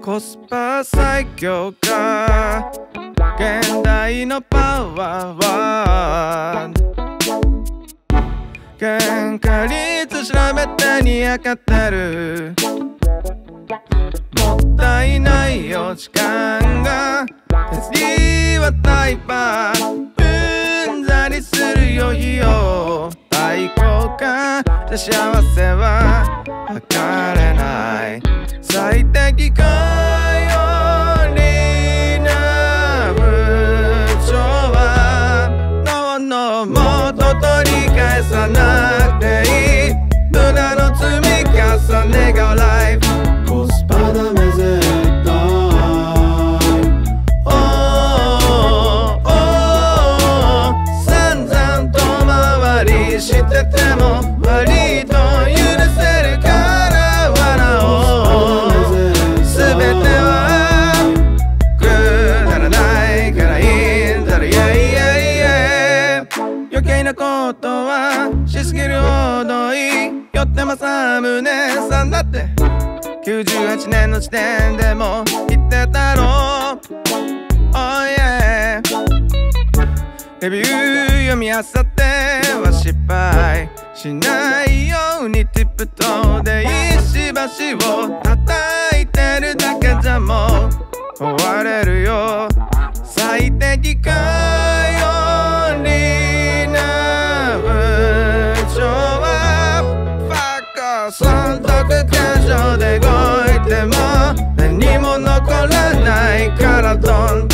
コスパ最強か現代のパワーは喧嘩率調べてにやかってるもったいないよ時間が手にはタイパーじゃ幸せは測れない。最適化よりな部長は脳の元取り返さない。ことはしすぎるほどいい。よってまさむねさんだって。98年の時点でも言ってたろ Oh yeah レビュー読みあさっては失敗しないように Tip とでいいしばしを叩いてるだけじゃもう壊れるよ。最適化損得検証で動いても。何も残らないからどん